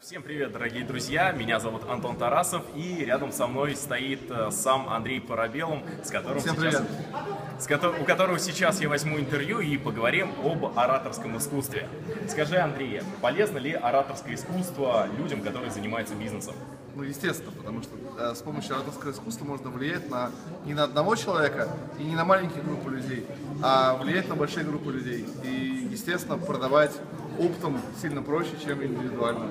Всем привет, дорогие друзья! Меня зовут Антон Тарасов, и рядом со мной стоит э, сам Андрей Парабелом, с которым Всем сейчас, с кото- у которого сейчас я возьму интервью и поговорим об ораторском искусстве. Скажи, Андрей, полезно ли ораторское искусство людям, которые занимаются бизнесом? Ну, естественно, потому что э, с помощью ораторского искусства можно влиять на, не на одного человека и не на маленькие группы людей, а влиять на большие группы людей. И, естественно, продавать оптом сильно проще, чем индивидуально.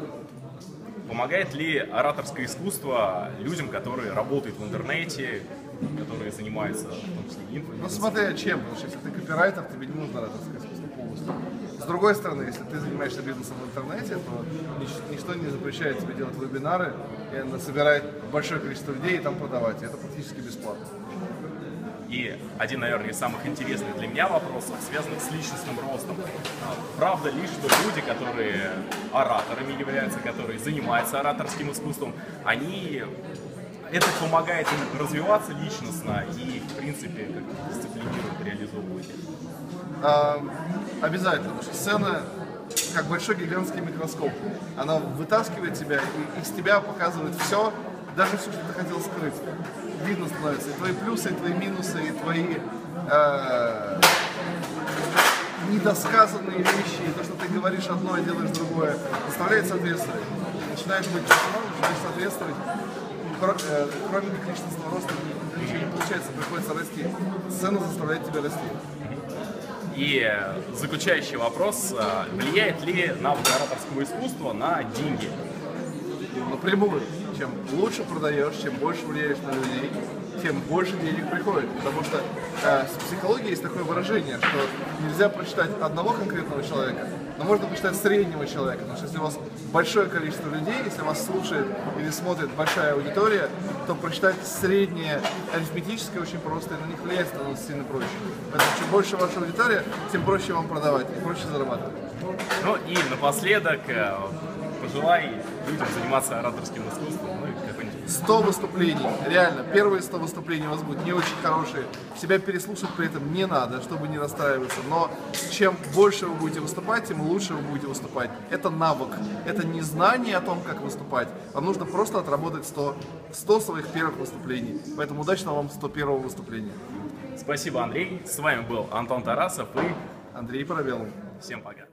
Помогает ли ораторское искусство людям, которые работают в интернете, которые занимаются, в том числе, Ну, инфобизнесом? смотря чем, потому что если ты копирайтер, тебе не нужно ораторское искусство полностью. С другой стороны, если ты занимаешься бизнесом в интернете, то нич- ничто не запрещает тебе делать вебинары и собирать большое количество людей и там продавать. И это практически бесплатно. И один, наверное, из самых интересных для меня вопросов, связанных с личностным ростом. А, Правда ли, что люди, которые ораторами являются, которые занимаются ораторским искусством, они это помогает им развиваться личностно и, в принципе, как дисциплинирует, реализовывает их? А, обязательно, потому что сцена как большой гигантский микроскоп. Она вытаскивает тебя и из тебя показывает все, даже все, что ты хотел скрыть. Видно становится и твои плюсы, и твои минусы, и твои э, недосказанные вещи, и то, что ты говоришь одно, а делаешь другое, заставляет соответствовать. Начинаешь быть персонажем, начинаешь соответствовать. Кро- э, Кроме личностного роста ничего не получается, приходится расти. Сцена заставляет тебя расти. И э, заключающий вопрос, э, влияет ли навык ораторского искусства на деньги? Напрямую. Чем лучше продаешь, чем больше влияешь на людей, тем больше денег приходит. Потому что э, в психологии есть такое выражение, что нельзя прочитать одного конкретного человека, но можно прочитать среднего человека. Потому что если у вас большое количество людей, если вас слушает или смотрит большая аудитория, то прочитать среднее арифметическое очень просто, и на них влиять становится сильно проще. Поэтому чем больше ваша аудитория, тем проще вам продавать и проще зарабатывать. Ну и напоследок, э, пожелай людям заниматься ораторским искусством, ну и какой-нибудь 100 выступлений, реально, первые 100 выступлений у вас будут не очень хорошие, себя переслушать при этом не надо, чтобы не расстраиваться, но чем больше вы будете выступать, тем лучше вы будете выступать. Это навык, это не знание о том, как выступать, вам нужно просто отработать 100, 100 своих первых выступлений, поэтому удачного вам 101 выступления. Спасибо, Андрей. С вами был Антон Тарасов и Андрей Парабелов. всем пока.